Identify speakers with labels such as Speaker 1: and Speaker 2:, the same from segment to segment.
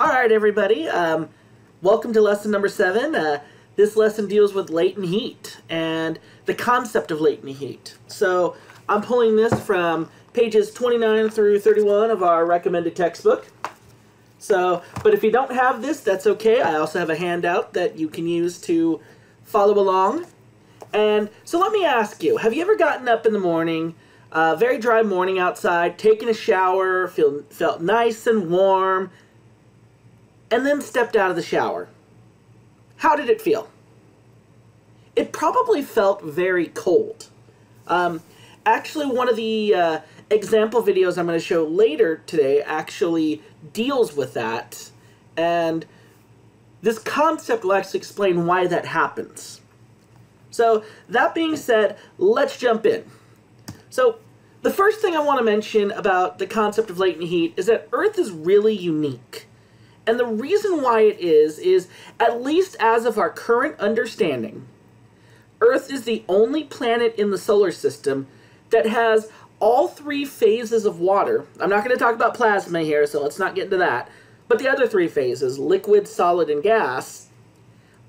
Speaker 1: All right, everybody. Um, welcome to lesson number seven. Uh, this lesson deals with latent heat and the concept of latent heat. So I'm pulling this from pages 29 through 31 of our recommended textbook. So, but if you don't have this, that's okay. I also have a handout that you can use to follow along. And so let me ask you, have you ever gotten up in the morning, uh, very dry morning outside, taken a shower, feel, felt nice and warm, and then stepped out of the shower? How did it feel? It probably felt very cold. Um, actually, one of the uh, example videos I'm going to show later today actually deals with that, and this concept will actually explain why that happens. So, that being said, let's jump in. So, the first thing I want to mention about the concept of latent heat is that Earth is really unique. And the reason why it is, is at least as of our current understanding, Earth is the only planet in the solar system that has all three phases of water. I'm not going to talk about plasma here, so let's not get into that. But the other three phases, liquid, solid, and gas,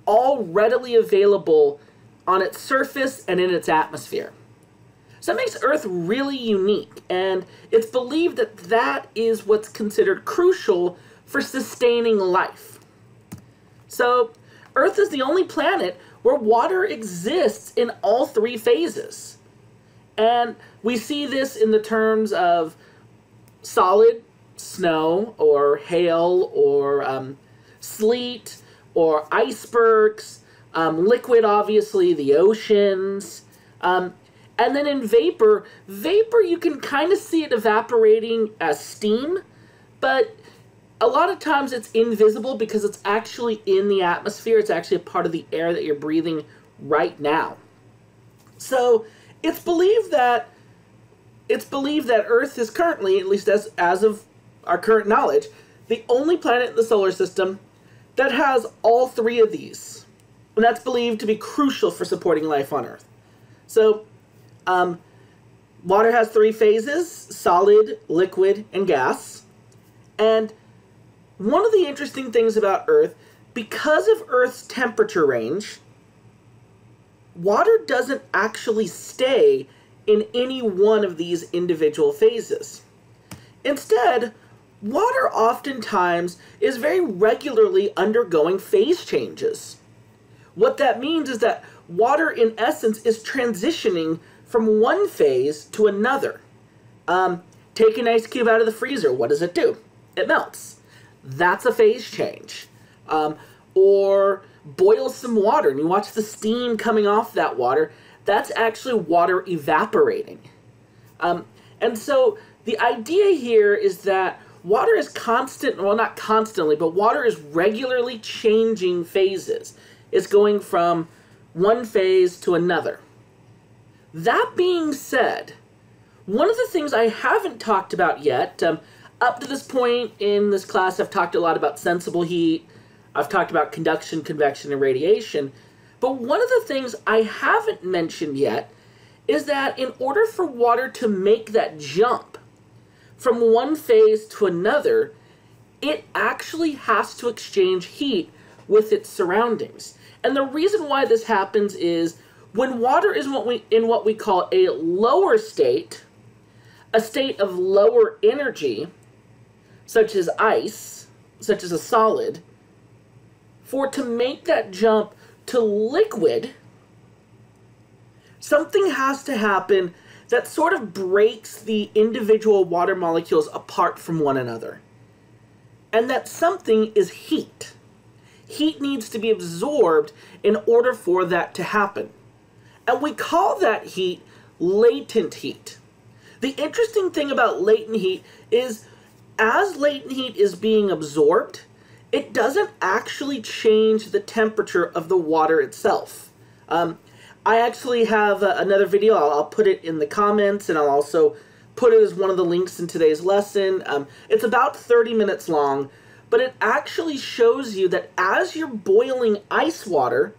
Speaker 1: all readily available on its surface and in its atmosphere. So that makes Earth really unique, and it's believed that that is what's considered crucial for sustaining life. So, Earth is the only planet where water exists in all three phases. And we see this in the terms of solid snow or hail or um, sleet or icebergs, um, liquid, obviously, the oceans. Um, and then in vapor, vapor, you can kind of see it evaporating as steam, but a lot of times it's invisible because it's actually in the atmosphere. It's actually a part of the air that you're breathing right now. So it's believed that it's believed that Earth is currently, at least as as of our current knowledge, the only planet in the solar system that has all three of these. And that's believed to be crucial for supporting life on Earth. So, um, water has three phases solid, liquid, and gas. And one of the interesting things about Earth, because of Earth's temperature range, water doesn't actually stay in any one of these individual phases. Instead, water oftentimes is very regularly undergoing phase changes. What that means is that water, in essence, is transitioning from one phase to another. Um, take an ice cube out of the freezer, what does it do? It melts. That's a phase change. Um, or boil some water and you watch the steam coming off that water, that's actually water evaporating. Um, and so the idea here is that water is constant, well, not constantly, but water is regularly changing phases. It's going from one phase to another. That being said, one of the things I haven't talked about yet, um, up to this point in this class, I've talked a lot about sensible heat, I've talked about conduction, convection, and radiation. But one of the things I haven't mentioned yet is that in order for water to make that jump from one phase to another, it actually has to exchange heat with its surroundings. And the reason why this happens is when water is what we in what we call a lower state, a state of lower energy, such as ice, such as a solid, for to make that jump to liquid, something has to happen that sort of breaks the individual water molecules apart from one another. And that something is heat. Heat needs to be absorbed in order for that to happen. And we call that heat latent heat. The interesting thing about latent heat is as latent heat is being absorbed, it doesn't actually change the temperature of the water itself. Um, I actually have uh, another video, I'll, I'll, put it in the comments, and I'll also put it as one of the links in today's lesson. Um, it's about 30 minutes long, but it actually shows you that as you're boiling ice water,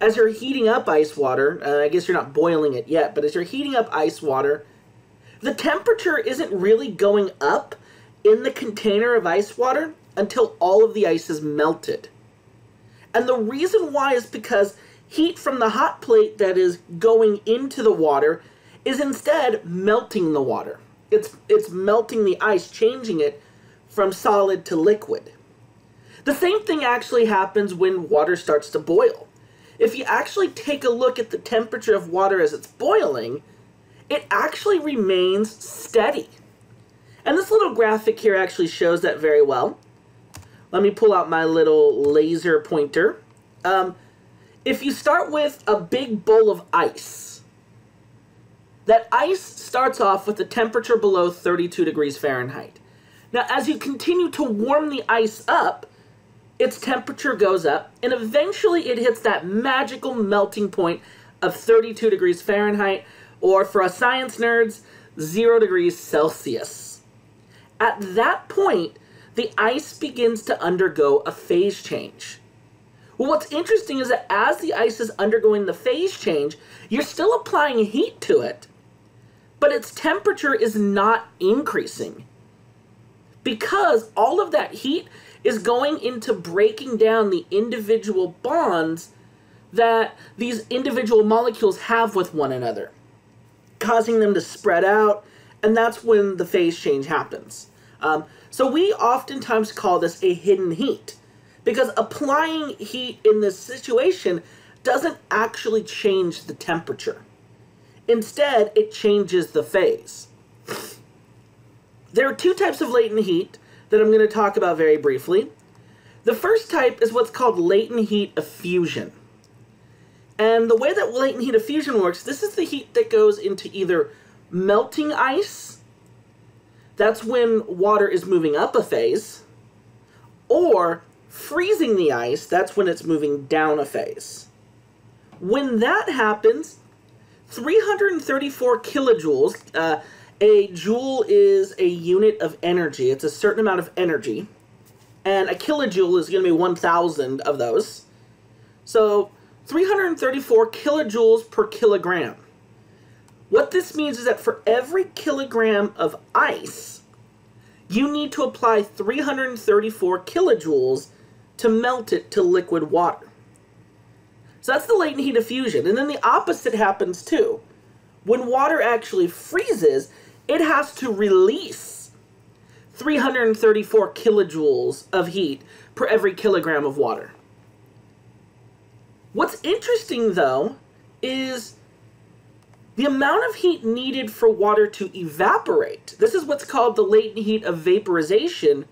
Speaker 1: as you're heating up ice water, uh, I guess you're not boiling it yet, but as you're heating up ice water, the temperature isn't really going up in the container of ice water until all of the ice is melted. And the reason why is because heat from the hot plate that is going into the water is instead melting the water. It's, it's melting the ice, changing it from solid to liquid. The same thing actually happens when water starts to boil. If you actually take a look at the temperature of water as it's boiling, it actually remains steady. And this little graphic here actually shows that very well. Let me pull out my little laser pointer. Um, if you start with a big bowl of ice, that ice starts off with a temperature below 32 degrees Fahrenheit. Now, as you continue to warm the ice up, its temperature goes up, and eventually it hits that magical melting point of 32 degrees Fahrenheit, or for us science nerds, 0 degrees Celsius. At that point, the ice begins to undergo a phase change. Well, what's interesting is that as the ice is undergoing the phase change, you're still applying heat to it, but its temperature is not increasing. Because all of that heat is going into breaking down the individual bonds that these individual molecules have with one another, causing them to spread out, and that's when the phase change happens. Um, so we oftentimes call this a hidden heat, because applying heat in this situation doesn't actually change the temperature. Instead, it changes the phase. There are two types of latent heat that I'm going to talk about very briefly. The first type is what's called latent heat of fusion. And the way that latent heat of fusion works, this is the heat that goes into either melting ice, that's when water is moving up a phase, or freezing the ice, that's when it's moving down a phase. When that happens, 334 kilojoules, uh, a joule is a unit of energy. It's a certain amount of energy. And a kilojoule is going to be 1,000 of those. So 334 kilojoules per kilogram. What this means is that for every kilogram of ice, you need to apply 334 kilojoules to melt it to liquid water. So that's the latent heat of fusion. And then the opposite happens too. When water actually freezes, it has to release 334 kilojoules of heat per every kilogram of water. What's interesting, though, is the amount of heat needed for water to evaporate. This is what's called the latent heat of vaporization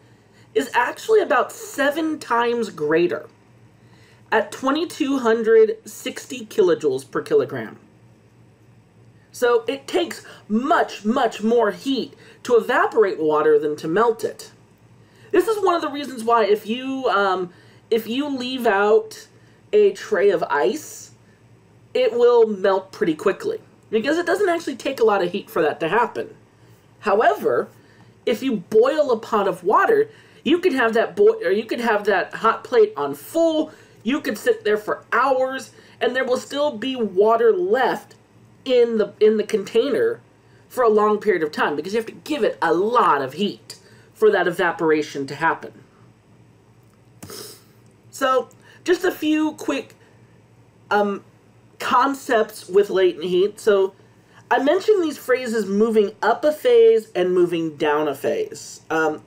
Speaker 1: is actually about seven times greater at 2260 kilojoules per kilogram. So it takes much, much more heat to evaporate water than to melt it. This is one of the reasons why if you um, if you leave out a tray of ice, it will melt pretty quickly because it doesn't actually take a lot of heat for that to happen. However, if you boil a pot of water, you can have that boil or you can have that hot plate on full. You could sit there for hours, and there will still be water left in the in the container for a long period of time because you have to give it a lot of heat for that evaporation to happen. So, just a few quick um, concepts with latent heat. So, I mentioned these phrases moving up a phase and moving down a phase. Um,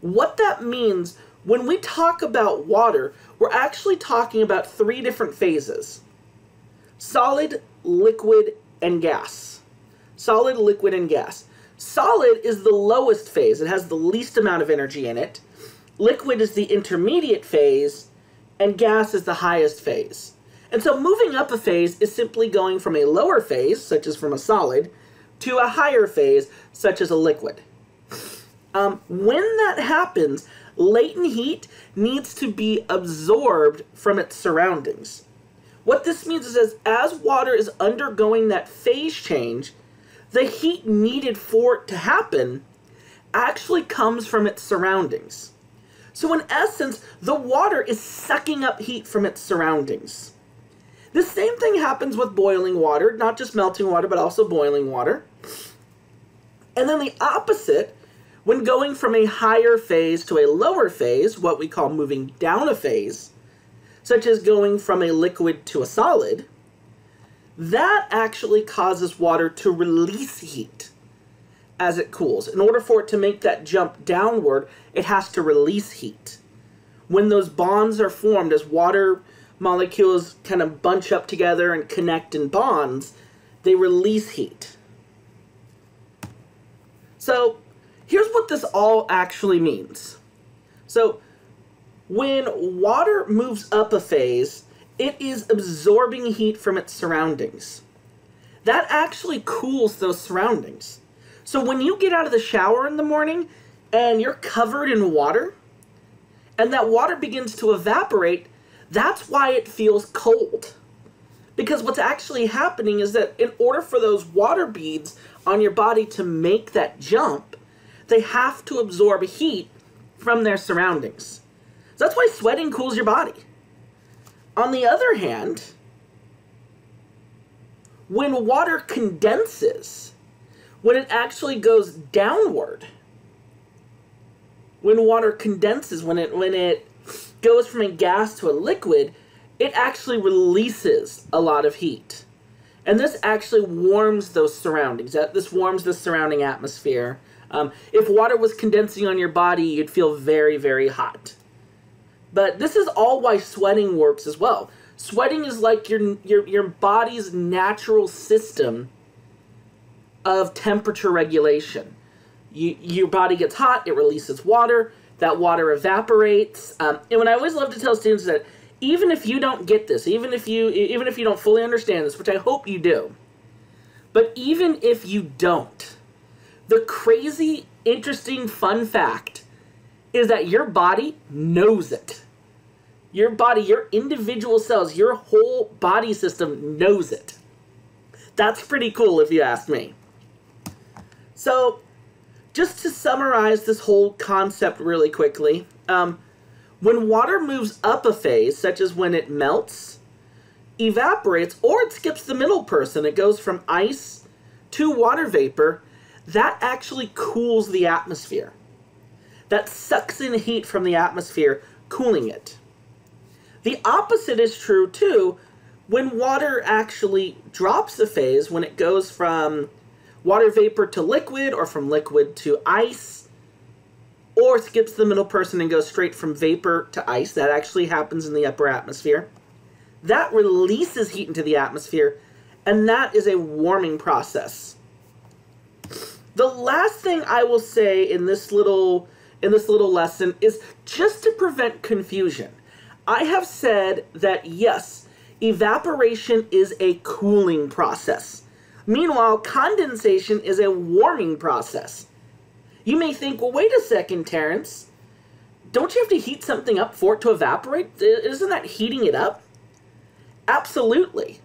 Speaker 1: what that means when we talk about water, we're actually talking about three different phases solid, liquid, and gas. Solid, liquid, and gas. Solid is the lowest phase. It has the least amount of energy in it. Liquid is the intermediate phase, and gas is the highest phase. And so moving up a phase is simply going from a lower phase, such as from a solid, to a higher phase, such as a liquid. Um, when that happens, latent heat needs to be absorbed from its surroundings. What this means is as, as water is undergoing that phase change, the heat needed for it to happen actually comes from its surroundings. So in essence, the water is sucking up heat from its surroundings. The same thing happens with boiling water, not just melting water, but also boiling water. And then the opposite, When going from a higher phase to a lower phase, what we call moving down a phase, such as going from a liquid to a solid, that actually causes water to release heat as it cools. In order for it to make that jump downward, it has to release heat. When those bonds are formed, as water molecules kind of bunch up together and connect in bonds, they release heat. So here's what this all actually means. So when water moves up a phase, it is absorbing heat from its surroundings. That actually cools those surroundings. So when you get out of the shower in the morning and you're covered in water, and that water begins to evaporate, that's why it feels cold. Because what's actually happening is that in order for those water beads on your body to make that jump, they have to absorb heat from their surroundings. So that's why sweating cools your body. On the other hand, when water condenses, when it actually goes downward, when water condenses, when it when it goes from a gas to a liquid, it actually releases a lot of heat. And this actually warms those surroundings. This warms the surrounding atmosphere. Um, if water was condensing on your body, you'd feel very, very hot. But this is all why sweating works as well. Sweating is like your, your, your body's natural system of temperature regulation. You, your body gets hot, it releases water, that water evaporates. Um, and what I always love to tell students is that even if you don't get this, even if you even if you don't fully understand this, which I hope you do, but even if you don't, the crazy, interesting, fun fact is that your body knows it. Your body, your individual cells, your whole body system knows it. That's pretty cool if you ask me. So, just to summarize this whole concept really quickly, um, when water moves up a phase, such as when it melts, evaporates, or it skips the middle person, it goes from ice to water vapor, that actually cools the atmosphere. That sucks in heat from the atmosphere, cooling it. The opposite is true too when water actually drops a phase, when it goes from water vapor to liquid or from liquid to ice or skips the middle person and goes straight from vapor to ice. That actually happens in the upper atmosphere. That releases heat into the atmosphere, and that is a warming process. The last thing I will say in this little in this little lesson is just to prevent confusion. I have said that yes, evaporation is a cooling process. Meanwhile, condensation is a warming process. You may think, well, wait a second, Terrence. Don't you have to heat something up for it to evaporate? Isn't that heating it up? Absolutely.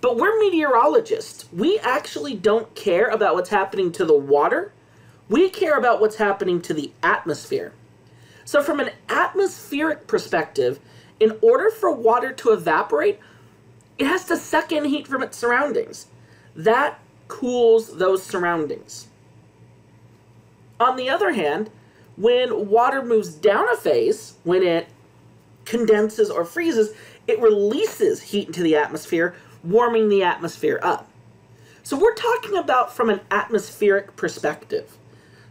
Speaker 1: But we're meteorologists. We actually don't care about what's happening to the water. We care about what's happening to the atmosphere. So from an atmospheric perspective, in order for water to evaporate, it has to suck in heat from its surroundings. That cools those surroundings. On the other hand, when water moves down a phase, when it condenses or freezes, it releases heat into the atmosphere, warming the atmosphere up. So we're talking about from an atmospheric perspective.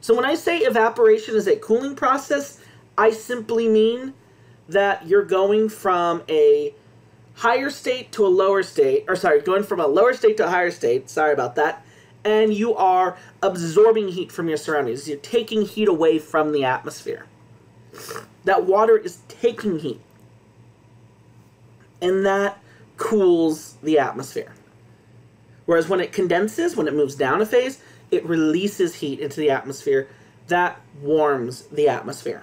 Speaker 1: So when I say evaporation is a cooling process, I simply mean that you're going from a higher state to a lower state, or sorry, going from a lower state to a higher state, sorry about that, and you are absorbing heat from your surroundings. You're taking heat away from the atmosphere. That water is taking heat. And that cools the atmosphere. Whereas when it condenses, when it moves down a phase, it releases heat into the atmosphere. That warms the atmosphere.